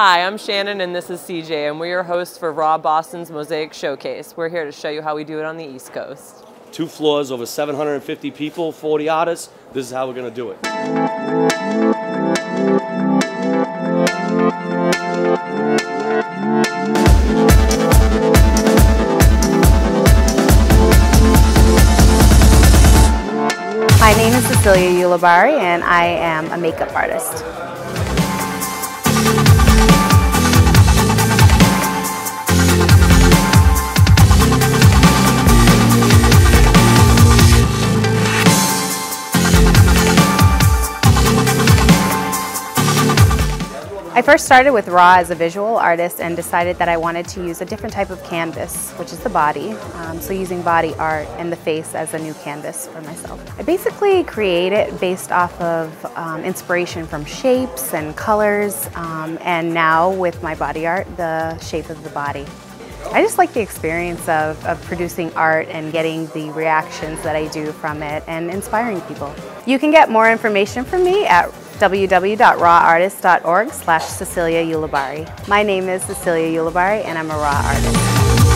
Hi, I'm Shannon and this is CJ and we're your hosts for Raw Boston's Mosaic Showcase. We're here to show you how we do it on the East Coast. Two floors, over 750 people, 40 artists. This is how we're gonna do it. My name is Cecilia Ulibarri and I am a makeup artist. I first started with RAW as a visual artist and decided that I wanted to use a different type of canvas, which is the body. Um, so using body art and the face as a new canvas for myself. I basically create it based off of um, inspiration from shapes and colors, um, and now with my body art, the shape of the body. I just like the experience of, of producing art and getting the reactions that I do from it and inspiring people. You can get more information from me at www.rawartist.org slash Cecilia Ulibarri. My name is Cecilia Ulibarri and I'm a raw artist.